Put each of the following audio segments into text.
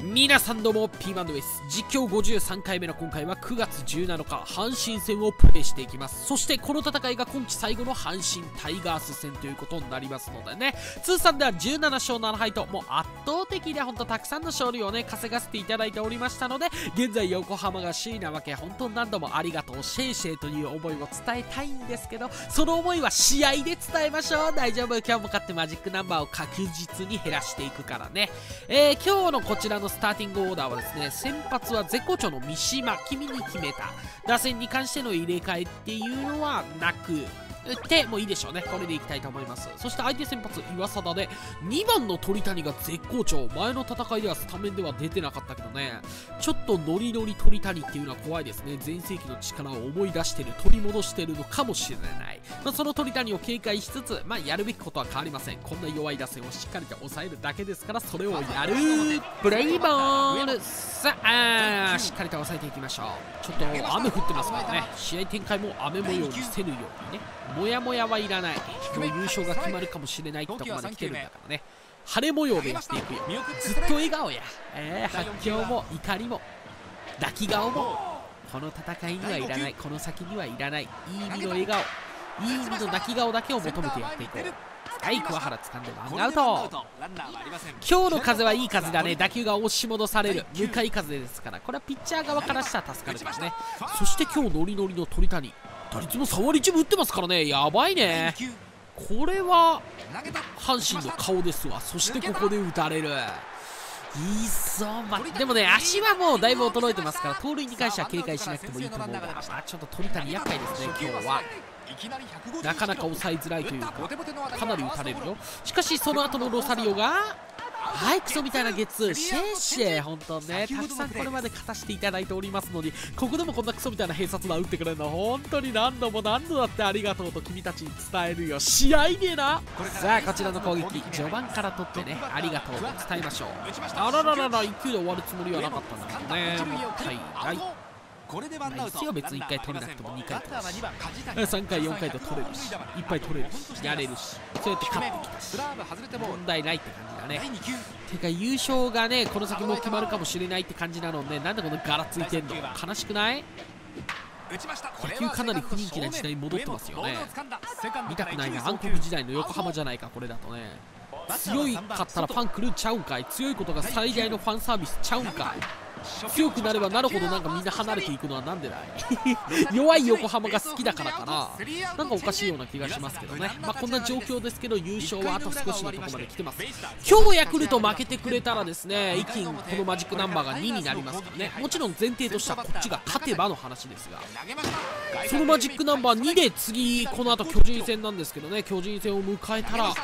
皆さんどうもピーマンです。実況53回目の今回は9月17日阪神戦をプレイしていきます。そしてこの戦いが今季最後の阪神タイガース戦ということになりますのでね。通算では17勝7敗ともう圧倒的で本当たくさんの勝利をね稼がせていただいておりましたので現在横浜が首位なわけ本当に何度もありがとうシェイシェイという思いを伝えたいんですけどその思いは試合で伝えましょう。大丈夫。今日も勝ってマジックナンバーを確実に減らしていくからね。えー、今日のこちらのスターティングオーダーはですね先発は絶好調の三島君に決めた。打線に関しての入れ替えっていうのはなくってもいいでしょうね。これでいきたいと思います。そして相手先発岩貞で2番の鳥谷が絶好調。前の戦いではスタメンでは出てなかったけどね。ちょっとノリノリ鳥谷っていうのは怖いですね。全盛期の力を思い出してる取り戻してるのかもしれない、まあ、その鳥谷を警戒しつつまあやるべきことは変わりません。こんな弱い打線をしっかりと抑えるだけですからそれをやる。プレイボールさあしっかりと抑えていきましょう。ちょっと雨降ってますからね。試合展開も雨模様にせぬようにね。もやもやはいらない。今日優勝が決まるかもしれないってとこまで来てるんだからね。晴れ模様でやっていくよ。ずっと笑顔や、えー、発狂も怒りも泣き顔もこの戦いにはいらない。この先にはいらない。いい意味の笑顔。いい意味の泣き顔だけを求めてやっていこう。はい桑原掴んでワンアウト。今日の風はいい風だね。打球が押し戻される。向かい風ですから。これはピッチャー側からしたら助かるですね。そして今日ノリノリの鳥谷打率も3割1分打ってますからね。やばいね。これは阪神の顔ですわ。そしてここで打たれる。いいぞ、ま、でもね足はもうだいぶ衰えてますから盗塁に関しては警戒しなくてもいいと思うがちょっと鳥谷厄介ですね今日は。なかなか抑えづらいというかかなり打たれるよ。しかしその後のロサリオがはいクソみたいなゲッツー。シェーシェ本当ね。たくさんこれまで勝たせていただいておりますのにここでもこんなクソみたいな併殺打打ってくれるの本当に何度も何度だってありがとうと君たちに伝えるよ。試合でな。さあこちらの攻撃序盤から取ってねありがとうと伝えましょう。あらららら1球で終わるつもりはなかったんだけどね。もったいないこれでワンアウト。よ別に1回取れなくても2回取るし。3回4回と取れるし。いっぱい取れるし。やれるしそうやって勝ってきたし。問題ないって感じだね。てか優勝がねこの先も決まるかもしれないって感じなのねなんでこの柄ついてんの？悲しくない？野球かなり不人気な時代に戻ってますよね。見たくないな。暗黒時代の横浜じゃないかこれだとね。強いかったらファン来るんちゃうんかい。強いことが最大のファンサービスちゃうんかい強くなればなるほどなんかみんな離れていくのはなんでだい？弱い横浜が好きだからかな。なんかおかしいような気がしますけどね。まあこんな状況ですけど優勝はあと少しのところまで来てます。今日ヤクルト負けてくれたらですね一気にこのマジックナンバーが2になりますからね。もちろん前提としてはこっちが勝てばの話ですが。そのマジックナンバー2で次この後巨人戦なんですけどね。巨人戦を迎えたら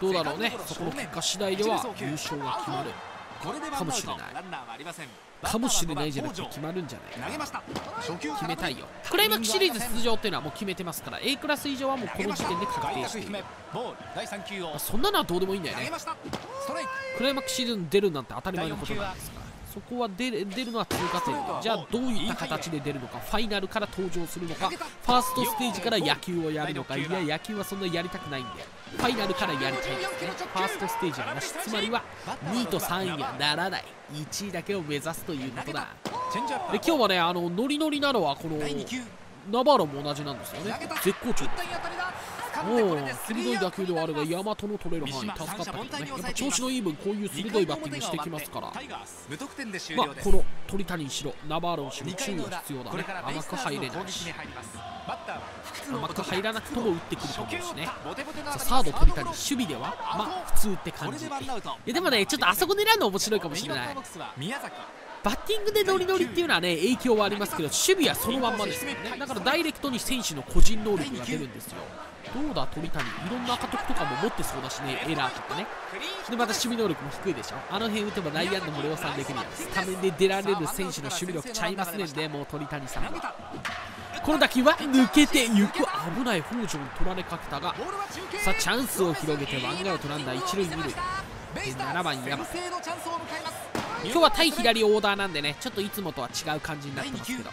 どうだろうね。そこの結果次第では優勝が決まる。かもしれない。かもしれないじゃなくて決まるんじゃないか決めたいよ。クライマックスシリーズ出場っていうのはもう決めてますから A クラス以上はもうこの時点で確定して。いる、まあ、そんなのはどうでもいいんだよね。ク。ライマックスシリーズに出るなんて当たり前のことなんですからそこは出る出るのは通過点。じゃあどういった形で出るのかファイナルから登場するのか。ファーストステージから野球をやるのか。いや野球はそんなやりたくないんで。ファイナルからやりたいですね。ファーストステージはなしつまりは2位と3位にはならない。1位だけを目指すということだ。で今日はねあのノリノリなのはこのナバーロも同じなんですよね。絶好調鋭い打球ではあるが大和の取れる範囲助かったけどね。やっぱ調子のいい分こういう鋭いバッティングしてきますから。まあこの鳥谷にしろナバーロにしろ注意が必要だね。甘く入れない。し甘く入らなくとも打ってくると思うしね。さサード鳥谷守備ではまあ普通って感じ。ででもねちょっとあそこ狙うの面白いかもしれないバッティングでノリノリっていうのはね影響はありますけど守備はそのまんまですよね。だからダイレクトに選手の個人能力が出るんですよ。どうだ鳥谷？いろんな赤得とかも持ってそうだしねエラーとかね。でまた守備能力も低いでしょ。あの辺打てば内野安打も量産できるやんスタメンで出られる選手の守備力ちゃいますねんでもう鳥谷さんは。この打球は抜けてゆく。危ない北条に取られかけたがさあチャンスを広げてワンアウトランナー一塁二塁。で7番山今日は対左オーダーなんでねちょっといつもとは違う感じになってますけど。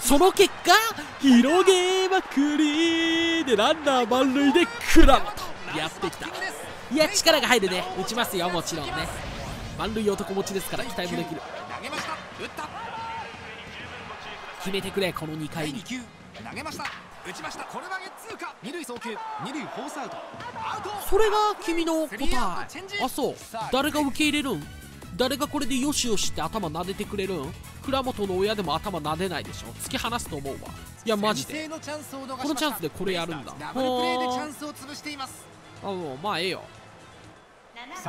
その結果広げまくりでランナー満塁で倉本やってきた。いや力が入るね。打ちますよもちろんね。満塁男持ちですから期待もできる。投げました。打った。決めてくれこの2回第に2球。投げました。打ちました。これはゲッツーか。二塁送球。二塁フォースアウト。それが君の答え。あそう。誰が受け入れるん？誰がこれでよしよしって頭撫でてくれるん？倉本の親でも頭撫でないでしょ？突き放すと思うわ。いやマジで。このチャンスでこれやるんだ。ダブルプレーでチャンスを潰しています。あもうまあええよ。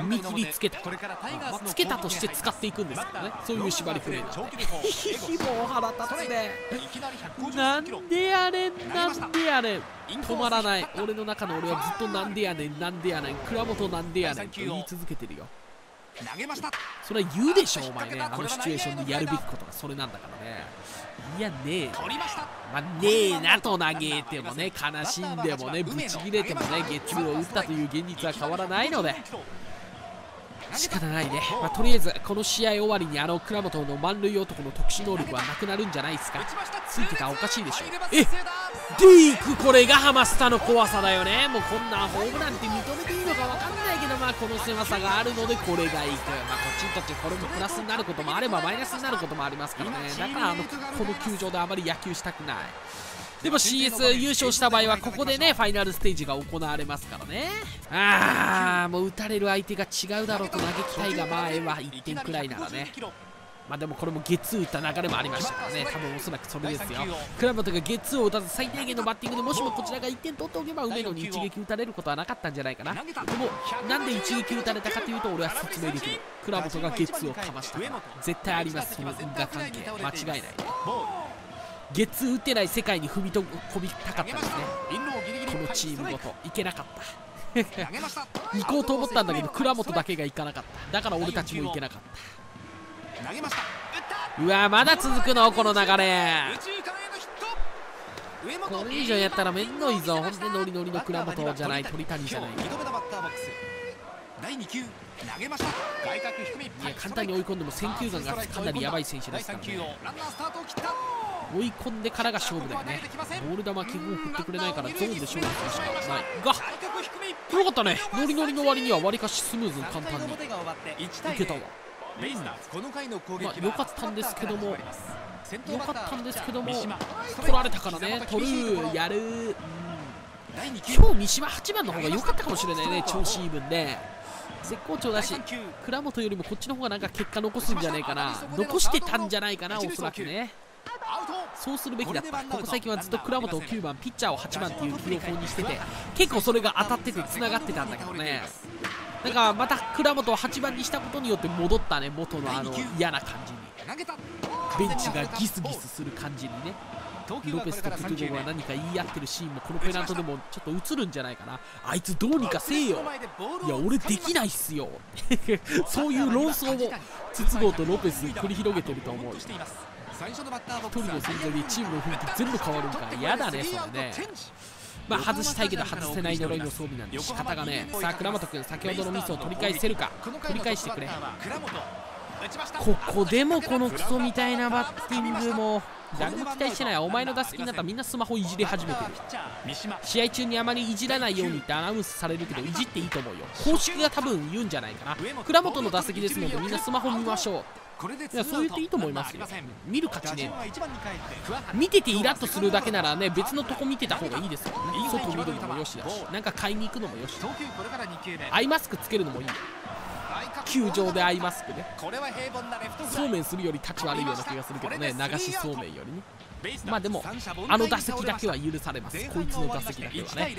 見切りつけたまあつけたとして使っていくんですけどね。そういう縛りプレーなんでひも腹立つねなん153キロでやねんなんでやねん止まらない俺の中の俺はずっとなんでやねんなんでやねん倉本なんでやねんと言い続けてるよ投げました。それは言うでしょお前ね。あのシチュエーションでやるべきことがそれなんだからね。いやねえ。取りました。まあ、ねえなと嘆いてもね悲しんでもねぶち切れてもねゲッツーを打ったという現実は変わらないので。仕方ないね、まあ、とりあえずこの試合終わりにあの倉本の満塁男の特殊能力はなくなるんじゃないですか。ついてたらおかしいでしょ。えディークこれがハマスタの怖さだよね。もうこんなホームランって認めていいのか分かんないけどまあこの狭さがあるのでこれがいくまあこっちにとってこれもプラスになることもあればマイナスになることもありますからね。だからあのこの球場であまり野球したくない。でも CS 優勝した場合はここでねファイナルステージが行われますからね。ああもう打たれる相手が違うだろうと嘆きたいがまあええわ1点くらいならねまあでもこれもゲッツー打った流れもありましたからね。多分おそらくそれですよ。倉本がゲッツーを打たず最低限のバッティングでもしもこちらが1点取っておけば梅野に一撃打たれることはなかったんじゃないかな。でもなんで一撃打たれたかというと俺は説明できる倉本がゲッツーをかましたから絶対ありますその因果関係間違いない。ゲッツー打ってない世界に踏み込みたかったんですねこのチームごとい。けなかった行こうと思ったんだけど倉本だけが行かなかった。だから俺たちも行けなかった投げました。うわまだ続くの？この流れ。これ。以上やったらめんどいぞ。ほんでノリノリの倉本じゃない。鳥谷じゃない。第2球。投げました。外角低め。いや簡単に追い込んでも選球眼がかなりやばい選手ですから第3球をね追い込んでからが勝負だよね。ボール球基本振ってくれないからゾーンで勝負するしかないがよかったね。ノリノリの割にはわりかしスムーズに簡単に。表が終わって1対0いけたわベイスターズこの回の攻撃はまあ良かったんですけども。よよかったんですけども取られたからね取るやる。うん。第2球。今日三島8番の方が良かったかもしれないね調子いい分ね。絶好調だし倉本よりもこっちの方がなんか結果残すんじゃないかな。残してたんじゃないかなおそらくね。そうするべきだったここ最近はずっと倉本を9番ピッチャーを8番っていう起用法にしてて結構それが当たってて繋がってたんだけどねなんかまた倉本を8番にしたことによって戻ったね元のあの嫌な感じに。ベンチがギスギスする感じにね。ロペスとプトゥゴが何か言い合ってるシーンもこのペナントでもちょっと映るんじゃないかな。あいつどうにかせえよ。いや俺できないっすよ。そういう論争を筒香とロペス繰り広げてると思う。一人の存在でチームの雰囲気全部変わるんか。嫌だねそれねまあ外したいけど外せない呪いの装備なんで仕方がねさあ倉本君先ほどのミスを取り返せるか？取り返してくれ。ここでもこのクソみたいなバッティングも誰も期待してない。お前の打席になったらみんなスマホいじり始めてる。試合中にあまりいじらないようにってアナウンスされるけどいじっていいと思うよ。公式が多分言うんじゃないかな。倉本の打席ですのでみんなスマホ見ましょう。いやそう言っていいと思いますよ。見る価値ね見ててイラッとするだけならね別のとこ見てた方がいいですよね。外見るのもよしだし。なんか買いに行くのもよしアイマスクつけるのもいい。よ球場でアイマスクね。そうめんするより立ち悪いような気がするけどね。流しそうめんよりね。まあでもあの打席だけは許されます。こいつの打席だけはね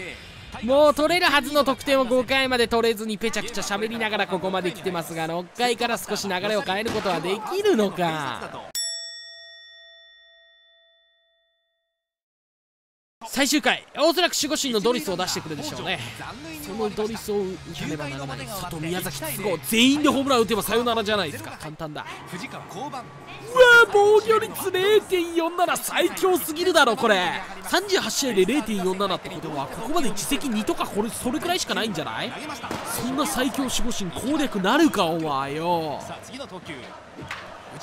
もう取れるはずの得点を5回まで取れずにぺちゃくちゃ喋りながらここまで来てますが6回から少し流れを変えることはできるのか？最終回。おそらく守護神のドリスを出してくるでしょうね。そのドリスを打たねばならない。外宮崎都合全員でホームラン打てばサヨナラじゃないですか。簡単だうわ防御率0.47最強すぎるだろこれ。38試合で0.47ってことはここまで自責2とかこれそれくらいしかないんじゃない？そんな最強守護神攻略なるかお前よ。さあ次の投球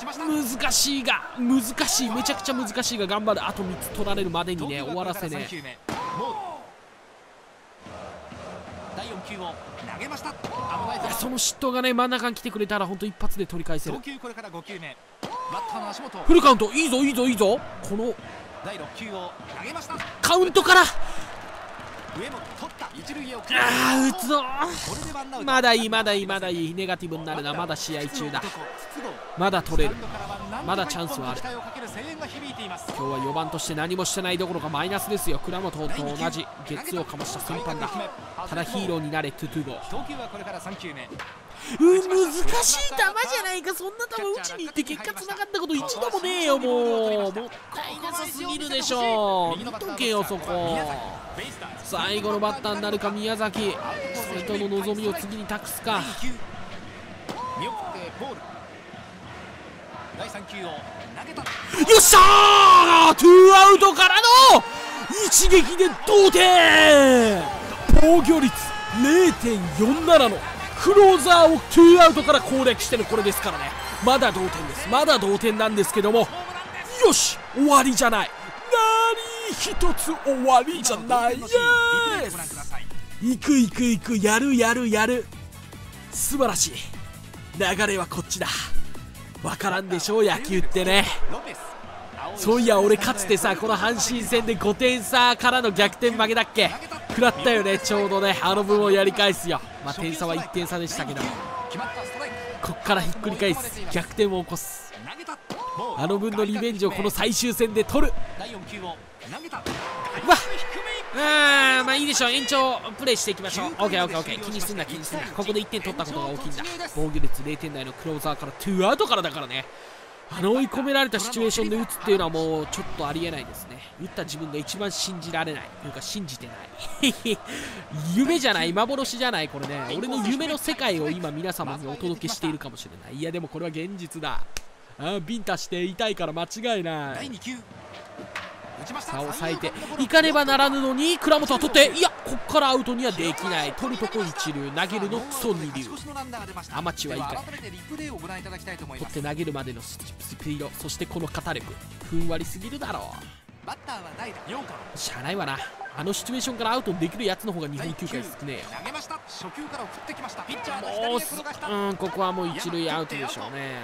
難しいが難しい。めちゃくちゃ難しいが頑張る。あと3つ取られるまでにね終わらせね第4球球を投げました。その嫉妬がね真ん中に来てくれたら本当一発で取り返せる。これから5球目。バッターの足元。フルカウントいいぞいいぞいいぞこの第6球を投げましたカウントからあー打つぞ。まだいいまだいいまだいい。ネガティブになるな。まだ試合中だ。まだ取れる。まだチャンスはある期待をかける声援が響いています。今日は4番として何もしてないどころかマイナスですよ。倉本と同じゲッツーをかました先般だ。ただヒーローになれトゥトゥゴ。投球はこれから3球目。うん難しい球じゃないかそんな球打ちに行って結果つながったこと一度もねえよもう。もったいなさすぎるでしょ見とけよそこ。最後のバッターになるか宮崎。斎藤の望みを次に託すか。2球見送ってボール。第3球を投げたよっしゃーツーアウトからの一撃で同点。防御率0.47のクローザーをツーアウトから攻略してるこれですからね。まだ同点です。まだ同点なんですけども。よし終わりじゃない。何一つ終わりじゃない。イエーご覧くいス。行く行く行く。やるやるやる。素晴らしい。流れはこっちだ。わからんでしょう野球ってね。そういや俺かつてさこの阪神戦で5点差からの逆転負けだっけ？食らったよねちょうどねあの分をやり返すよ。まあ点差は1点差でしたけど。こっからひっくり返す。逆転を起こす。あの分のリベンジをこの最終戦で取る。第4球を投げた。わあーまあいいでしょう。延長プレイしていきましょう。OKOKOK 気にすんな気にすんな。ここで1点取ったことが大きいんだ。防御率0点台のクローザーから2アウトからだからね。あの追い込められたシチュエーションで打つっていうのはもうちょっとありえないですね。打った自分が一番信じられないというか信じてない。夢じゃない。幻じゃないこれね。俺の夢の世界を今皆様にお届けしているかもしれない。いやでもこれは現実だ。あービンタして痛いから間違いない第2球打ちました。差を抑えていかねばならぬのに倉本は取っていやこっからアウトにはできない。取るとこ一流投げるのクソ二流。アマチュア以下。取って投げるまでのススピードそしてこの肩力ふんわりすぎるだろう。しゃあないわなあのシチュエーションからアウトにできるやつの方が日本球界少ねえよ。投げました。初球から振ってきました。ピッチャーのも左へうんここはもう一塁アウトでしょうね。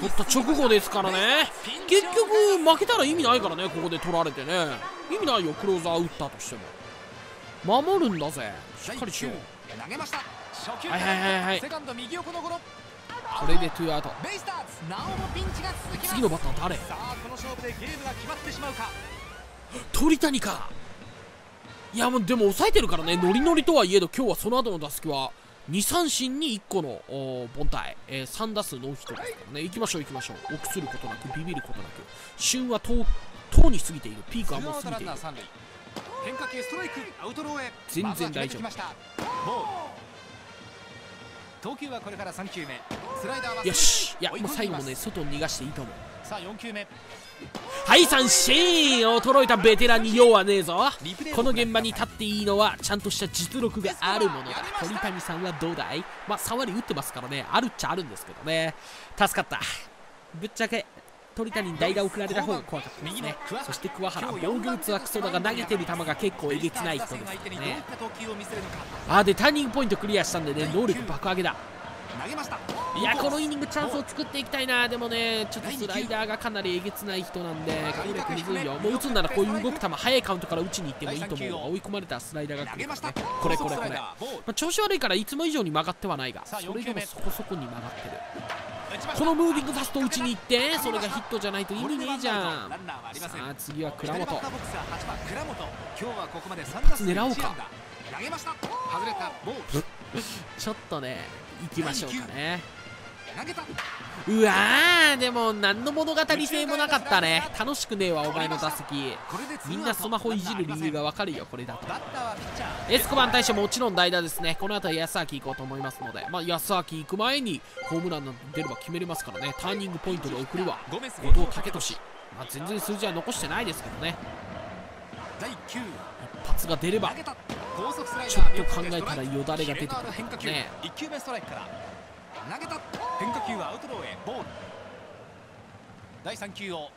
取った直後ですからね。結局負けたら意味ないからねここで取られてね。意味ないよクローザー打ったとしても。守るんだぜ。しっかりしよう。投げました。初球はいはいはいはい。セカンド右横のゴロ。これでツーアウト。次のバッター誰？さあこの勝負でゲームが決まってしまうか。鳥谷かいやもうでも抑えてるからね。ノリノリとはいえど今日はその後の打席は2三振に1個のお凡退、えー3打数ノーヒットですからね。行きましょう行きましょう。臆することなくビビることなく。旬はとうとうに過ぎている。ピークはもう過ぎている。ランナー三塁。変化球ストライクアウトローへ。全然大丈夫。ま投球はこれから3球目。スライダーはよし。いやもう最後ね外に逃がしていいと思う。さあ4球目はい三振衰えたベテランに用はねえぞこの現場に立っていいのはちゃんとした実力があるもの。だ鳥谷さんはどうだい？まあ3割打ってますからね。あるっちゃあるんですけどね。助かった。ぶっちゃけ鳥谷に代打送られた方が怖かったですね。そして桑原防御率はクソだが投げてる球が結構えげつない人ですからねあーでターニングポイントクリアしたんでね能力爆上げだいやこのイニングチャンスを作っていきたいな。でもねちょっとスライダーがかなりえげつない人なんで攻略むずいよもう打つんならこういう動く球早いカウントから打ちに行ってもいいと思う。わ追い込まれたらスライダーが来投げました。るからねこれ。これこれ、まあ、調子悪いからいつも以上に曲がってはないがそれで4球目。もそこそこに曲がってる。このムービングファスト打ちに行ってそれがヒットじゃないと意味ねえじゃん。さあ次は倉左本バッターボックスは8番倉本。今日はここまで3打数狙おうか。1安打投げました。外れた。ボールちょっとね行きましょうかね。うわーでも何の物語性もなかったね。楽しくねえわお前の打席。みんなスマホいじる理由がわかるよこれだと。エスコバに対してももちろん代打ですね。この後は安明行こうと思いますので。まあ安明行く前にホームランなんて出れば決めれますからね。ターニングポイントで送るわ。後藤武俊。まあ全然数字は残してないですけどねが出ればちょっと考えたらよだれが出てくるね。1球目ストライクから投げた。変化球はアウトローへボール第3球を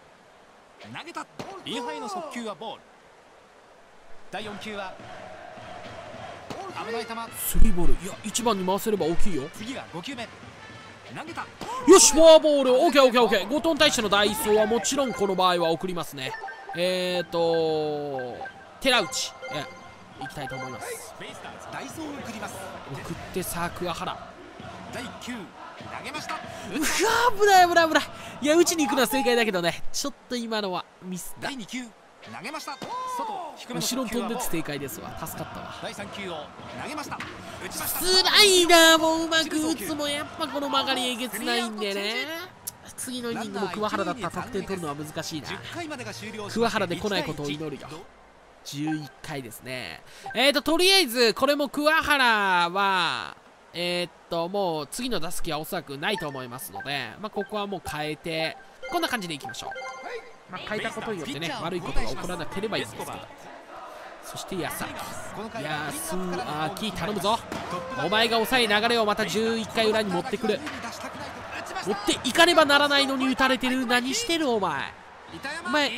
投げた。インハイの速球はボール第4球は危ない球スリーボールいや1番に回せれば大きいよ次が5球目投げた。よしフォアボールオーケーオーケーオーケー後藤に対してのダイソーはもちろんこの場合は送りますねえーと寺内。え行きたいと思います。送ってさあ桑原第9投げました。うわ危ない危ない危ない。いや打ちに行くのは正解だけどね。ちょっと今のはミスだ。第2球投げました。外後ろに飛んでて正解ですわ。助かったわ。第3球を投げました。スライダーもうまく打つも。やっぱこの曲がりえげつないんでね。次のイニングも桑原だったら得点取るのは難しいな。10回までが終了しまして桑原で来ないことを祈るよ。1対1 11回ですね。えーととりあえずこれも桑原はえー、っともう次の打席はおそらくないと思いますので、まあ、ここはもう変えてこんな感じでいきましょう、まあ、変えたことによってね悪いことが起こらなければいいんですけど。そして安明この回安明頼むぞ。お前が抑え流れをまた11回裏に持ってくる。持っていかねばならないのに打たれてる。何してるお前。お前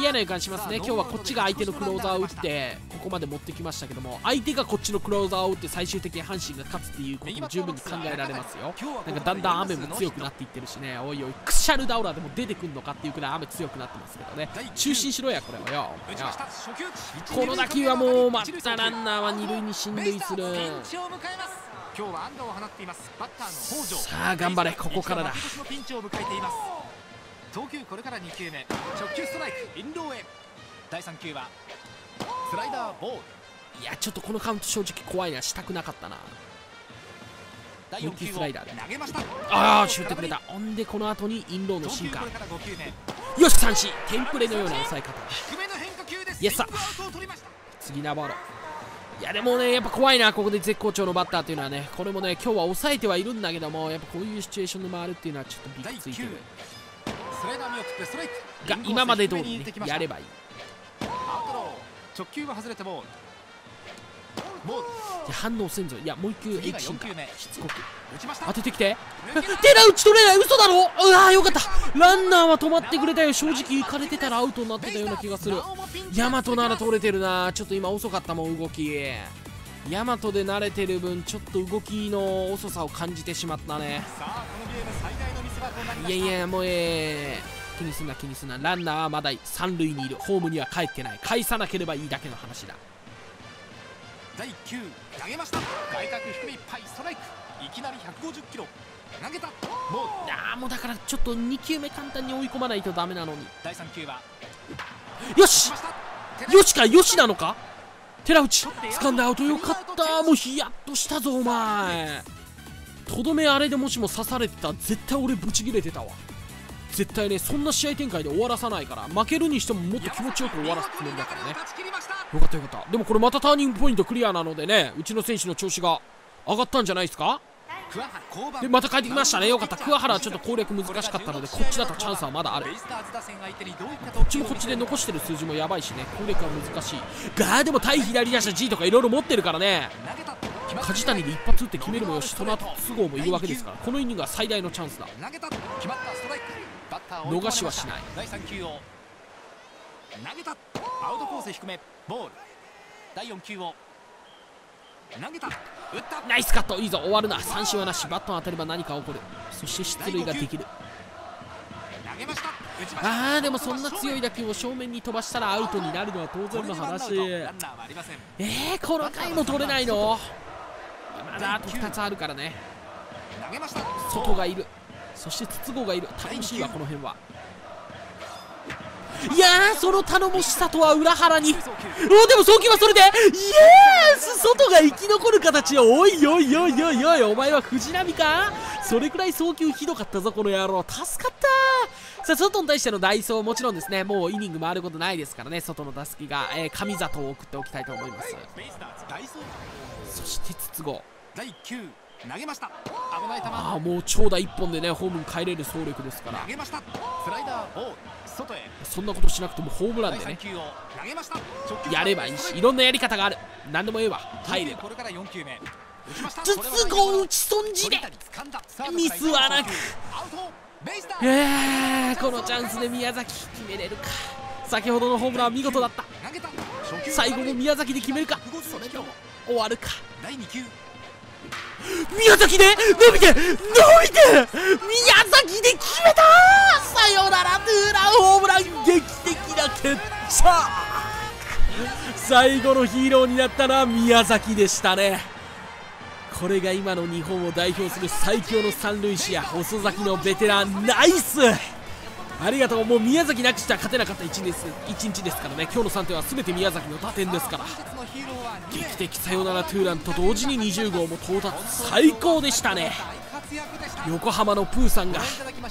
嫌な予感しますね。今日はこっちが相手のクローザーを打ってここまで持ってきましたけども相手がこっちのクローザーを打って最終的に阪神が勝つっていうことも十分に考えられますよ。なんかだんだん雨も強くなっていってるしね。おいおいクシャルダウラーでも出てくんのかっていうくらい雨強くなってますけどね。中心しろやこれはよ。この打球はもうまたランナーは二塁に進塁する。今日は安打を放っています。バッターの北条。さあ頑張れここからだ。ピンチを迎えています投球これから2球目。直球ストライク。インローへ。第3球はスライダーボール。いやちょっとこのカウント正直怖いな。したくなかったな。第4球をスライダーで。投げました。ああシューってくれたほんでこの後にインローのシンカ投球これから5球目。ーよし三振。テンプレのような抑え方。低めの変化球でスイエスイングアウトを取りました。次ナバーロ。いやでもねやっぱ怖いな。ここで絶好調のバッターっていうのはねこれもね今日は抑えてはいるんだけどもやっぱこういうシチュエーションで回るっていうのはちょっとビ第ッグついてるが今まで通りねやればいい。直球は外れてボールボールいや反応せんぞ。いやもう一球次が H 進化四球目。しつこく。当ててきて。抜けた寺内取れない。嘘だろ。うわーよかった。ランナーは止まってくれたよ。正直行かれてたらアウトになってたような気がする。ヤマトなら取れてるな。ちょっと今遅かったもん動き。ヤマトで慣れてる分ちょっと動きの遅さを感じてしまったねいやいやもうえー、気にすんな気にすんな。ランナーはまだ三塁にいる。ホームには帰ってない。返さなければいいだけの話だ。第9投げました外角低めいっぱいストライクいきなり150キロ投げたボールいやーもうだからちょっと2球目簡単に追い込まないとダメなのに第3球は。よしよしかよしなのか寺内掴んだアウトよかったもうヒヤッとしたぞお前とどめあれでもしも刺されてたら絶対俺ブチギレてたわ。絶対ねそんな試合展開で終わらさないから負けるにしてももっと気持ちよく終わらすつもりだからね。よかったよかった。でもこれまたターニングポイントクリアなのでねうちの選手の調子が上がったんじゃないですか？でまた帰ってきましたね。よかった。桑原はちょっと攻略難しかったのでこっちだとチャンスはまだある。こっちもこっちで残してる数字もやばいしね。攻略は難しい。がでも対左打者 G とかいろいろ持ってるからね。梶谷で一発打って決めるもよし。その後都合もいるわけですから。このイニングは最大のチャンスだ。投げた決まったストライクバッターを追い込まれま逃しはしない。第3球を投げたアウトコース低めボール第4球を投げた打ったナイスカットいいぞ終わるな。三振はなしバットが当たれば何か起こる。そして出塁ができる。あーでもそんな強い打球を正面に飛ばしたらアウトになるのは当然の話。えー、この回も取れないの？まだあと2つあるからね。外がいる。そして筒香がいる。頼もしいわこの辺はいやーその頼もしさとは裏腹に。おでも送球はそれでイエース外が生き残る形。おいおいおいおいおいお前は藤波か？それくらい送球ひどかったぞこの野郎。助かったさあ外に対してのダイソーもちろんですねもうイニング回ることないですからね外の打席が、えー、上里を送っておきたいと思います。そして筒香第9投げました。危ない球ああもう長打1本でねホームに帰れる走力ですから。投げました。スライダーボールそんなことしなくてもホームラン第3でね球を投げました。直球やればいいしいろんなやり方がある。何でも言えば入れば。これから4球目。打ちました。筒香打ち損じでミスはなく。えー、このチャンスで宮崎決めれるか。先ほどのホームランは見事だった。最後も宮崎で決めるか。それとも終わるか。第2球宮崎で伸びて伸びて宮崎で決めた。さよならツーランホームラン劇的な決着。最後のヒーローになったのは宮崎でしたね。これが今の日本を代表する最強の三塁手や細崎のベテランナイス。ありがとう。もう宮崎なくしては勝てなかった1日です。1日ですからね。今日の3点は全て宮崎の打点ですから。劇的サヨナラツーランと同時に20号も到達。最高でしたね。横浜のプーさんが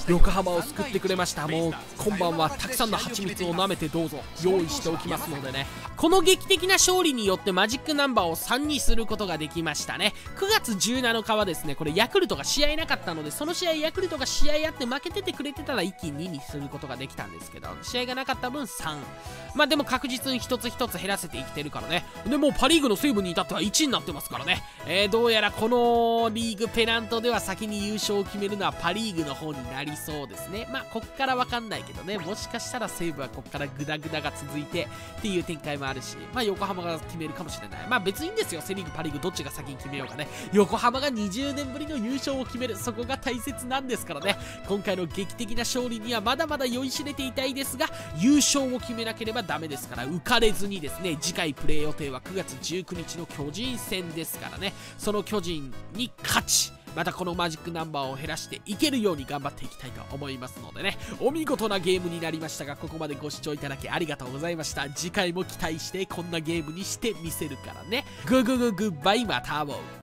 横浜を救ってくれました。もう今晩はたくさんの蜂蜜を舐めてどうぞ。用意しておきますのでね。この劇的な勝利によってマジックナンバーを3にすることができましたね。9月17日はですねこれヤクルトが試合なかったのでその試合ヤクルトが試合やって負けててくれてたら一気に2にすることができたんですけど試合がなかった分3まあでも確実に一つ一つ減らせていってるからね。でもパ・リーグの西武に至っては1になってますからね、えー、どうやらこのリーグペナントでは先に優勝を決めるのはパ・リーグの方になりそうですね。まあこっからわかんないけどね。もしかしたら西武はこっからグダグダが続いてっていう展開もあるしまあ横浜が決めるかもしれない。まあ別にいいんですよ。セ・リーグパ・リーグどっちが先に決めようかね。横浜が20年ぶりの優勝を決める。そこが大切なんですからね。今回の劇的な勝利にはまだまだ酔いしれていたいですが優勝を決めなければダメですから浮かれずにですね次回プレー予定は9月19日の巨人戦ですからね。その巨人に勝ち。またこのマジックナンバーを減らしていけるように頑張っていきたいと思いますのでね。お見事なゲームになりましたがここまでご視聴いただきありがとうございました。次回も期待してこんなゲームにしてみせるからね。ググググバイまた会おう。